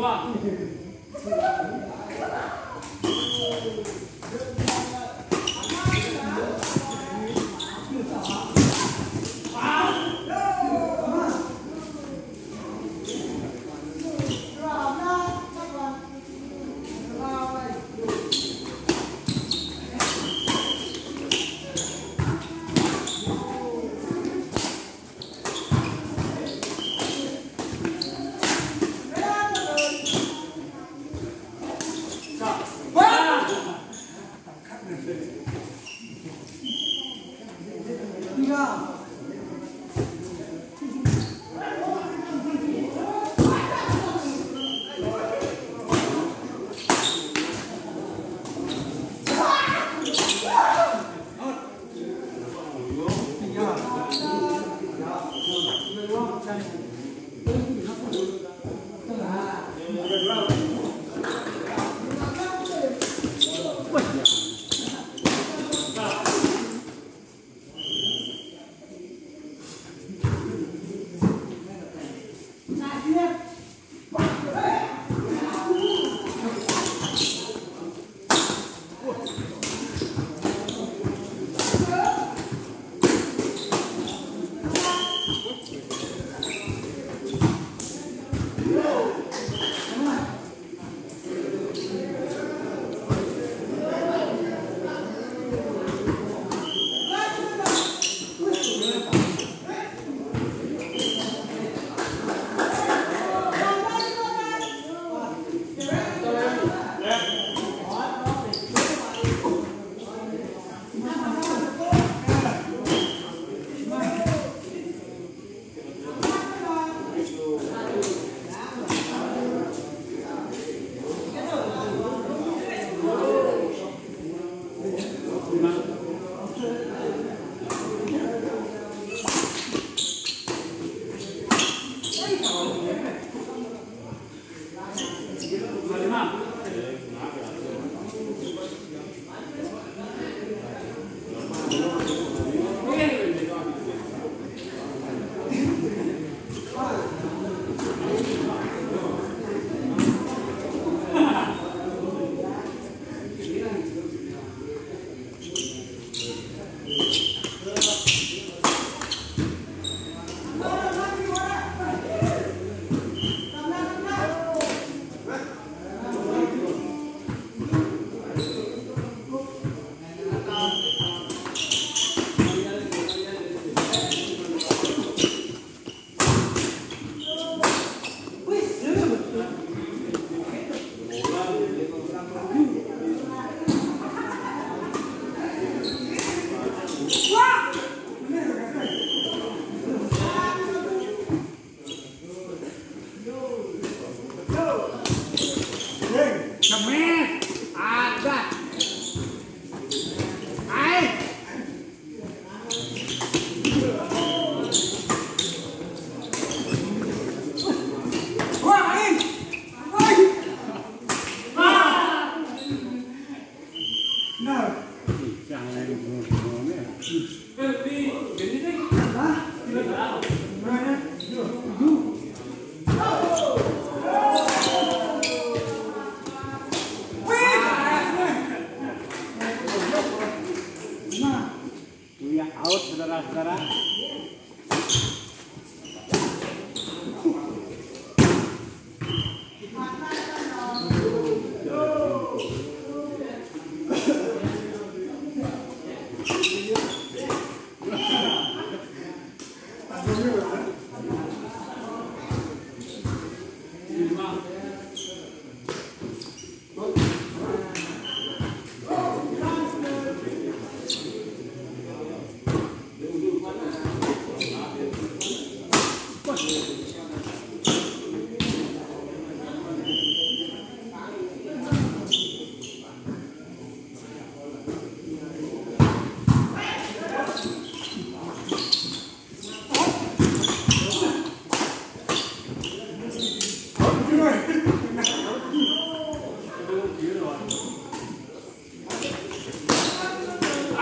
吧？Good luck.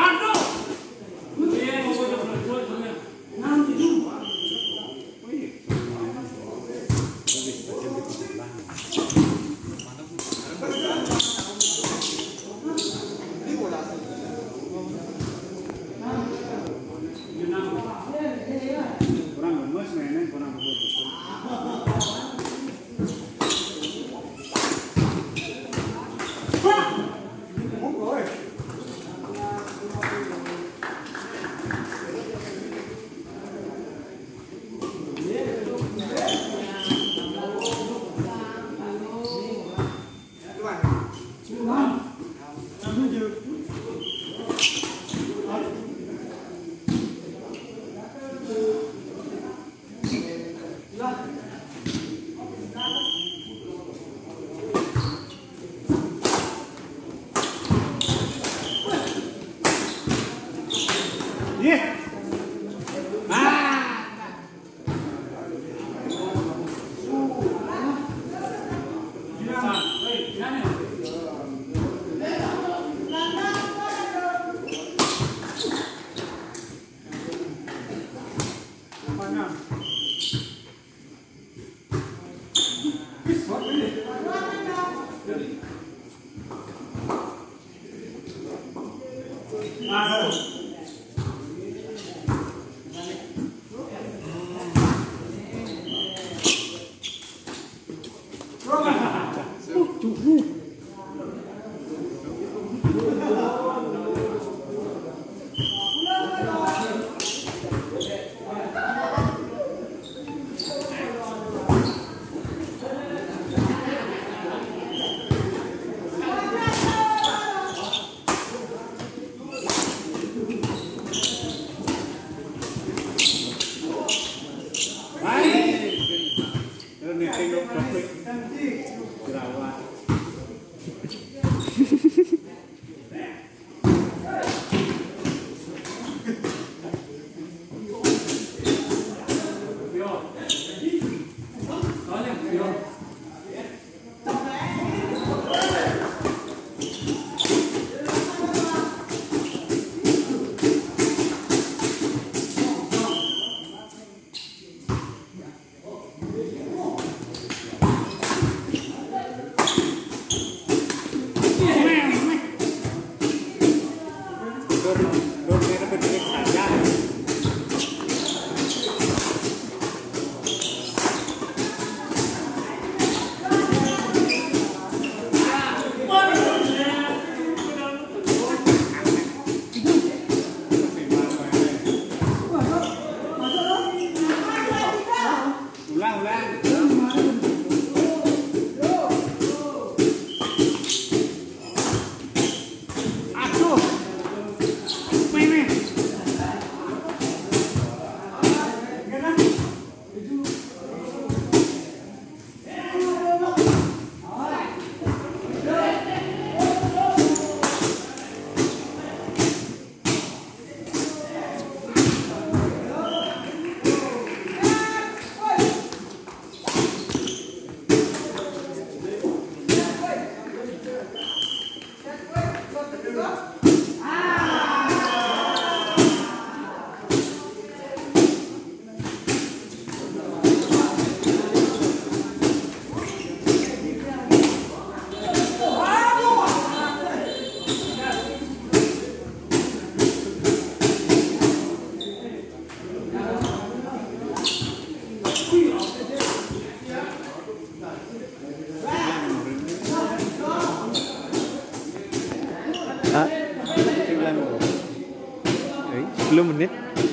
I know 那是。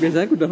biasanya aku udah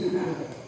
嗯。